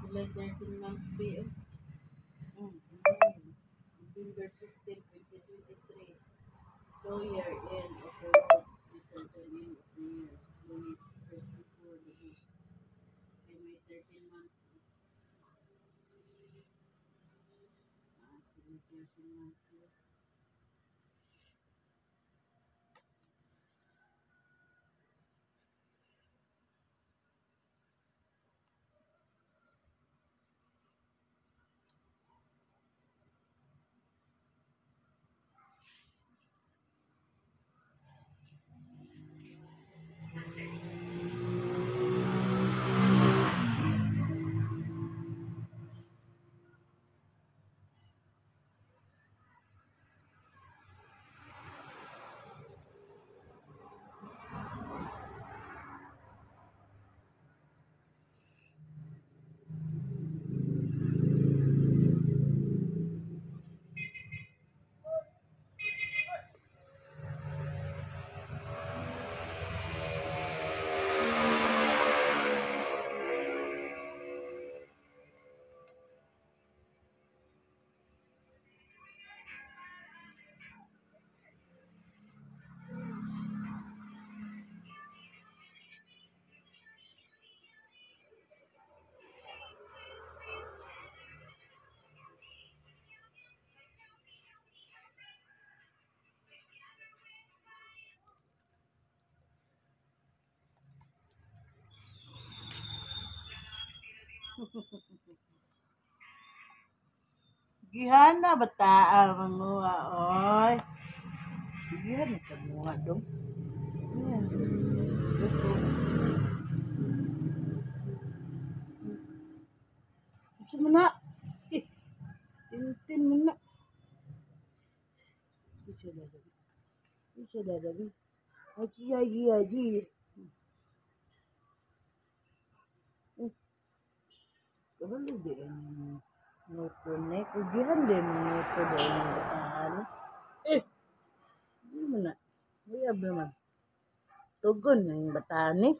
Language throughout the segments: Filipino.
sila 13 month pay. oh. Mm. November 15, 2023. Lawyer in of the year. Lunes, first before the. Kay may 13 months is ah, sila 13 months pay. Gihana beta mangua oi. Gihana semua dong. Ya. mana? Tintin mana? Bisa dah jadi. Bisa dah jadi. Aji aji aji. hulu di nuku nek ujian deh nuku deh ano? Eh! Ano gimana iya ba tugon na yung batani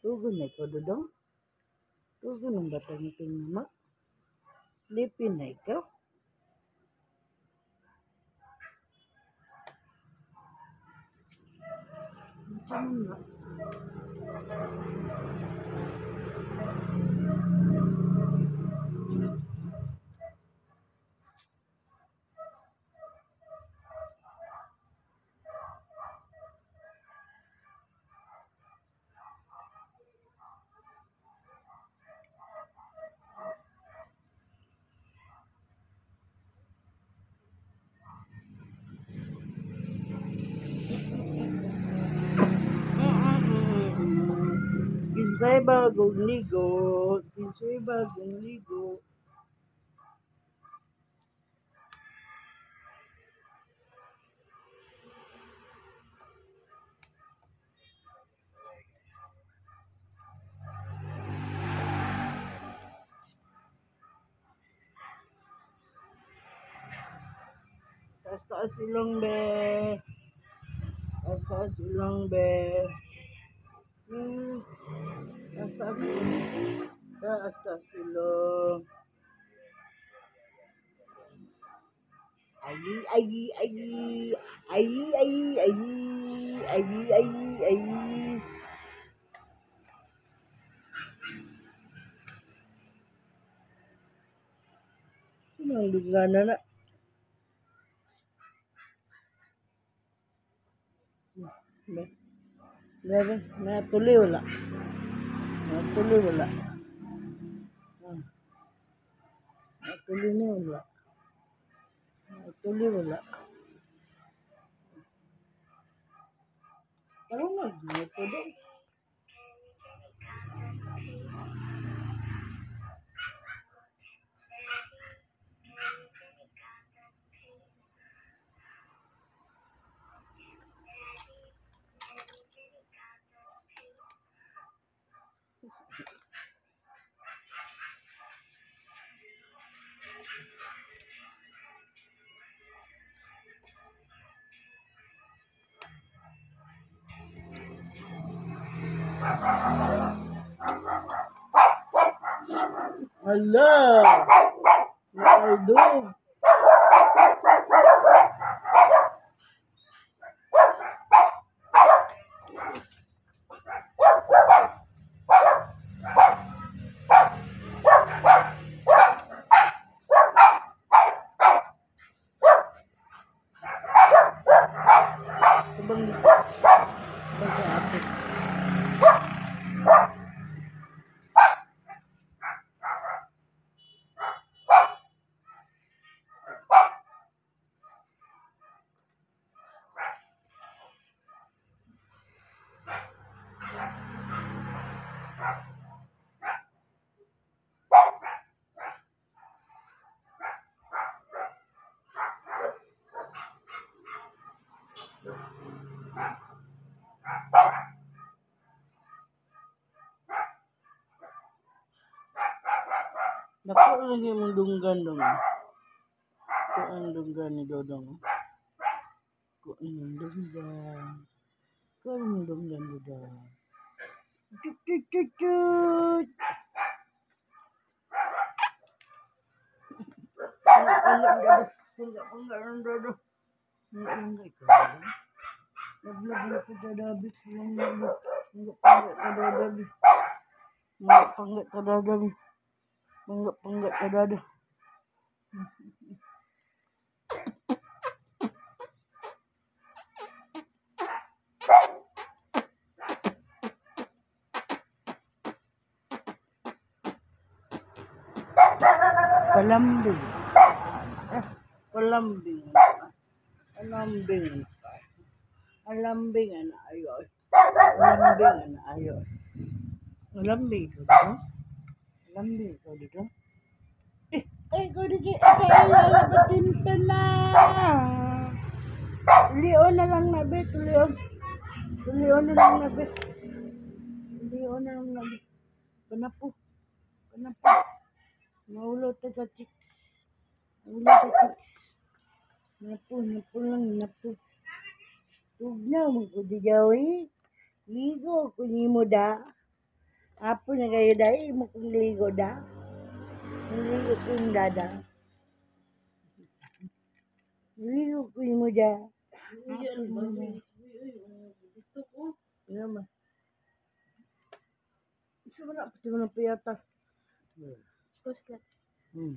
tugon na ikaw dodong. Tugon ng batani kay mama. Sleepy na ikaw. Thank you. Pinsay bagong ligo. Pinsay bagong ligo. Taas-taas ilong be. Taas-taas ilong be. Astagfirullah. Astagfirullah. Ayi, ayi, ayi. Ayi, ayi, ayi. Ayi, ayi, ayi. Ang bigla na na. Hmm. Very, na tuloy wala. Na tuloy wala. Na tuloy na wala. Na tuloy wala. Pero nag-tuloy. Hala! Sabang sabang Naku lagi mong dunggan dong. Ko ang dunggan ni Dodong. Ko ang dunggan. Ko ang dunggan ni Dodong. Tut tut tut tut. Wala wala wala wala ang Dodong. Wala wala ikaw. Naglag na ko dadabit. Naglag Nggak panggit ka dadabi. Nggak panggit ka Panggap, panggap, ada-ada. Palambing. Palambing. Palambing. Palambing anak ayol. Palambing anak ayol. Palambing tu. Palambing ko dito. Eh, ko dito. Ay, lalabatin ka na. Leon na lang na bet. Leon. Leon na lang na bet. Leon na lang na bet. Panapo. Panapo. Maulot ka sa chicks. Maulot ka chicks. Napo, napo lang, napo. Tugnaw mo ko di gawi. Ligo ko ni mo da. Apo na kayo da, mo kong ligo da. Ligo ko yung dada. Ligo ko ni mo da. Uy, ano ba? Uy, uy, uy, dito ko. Ano ma? Isa mo na, pati mo na piyata. Tapos na.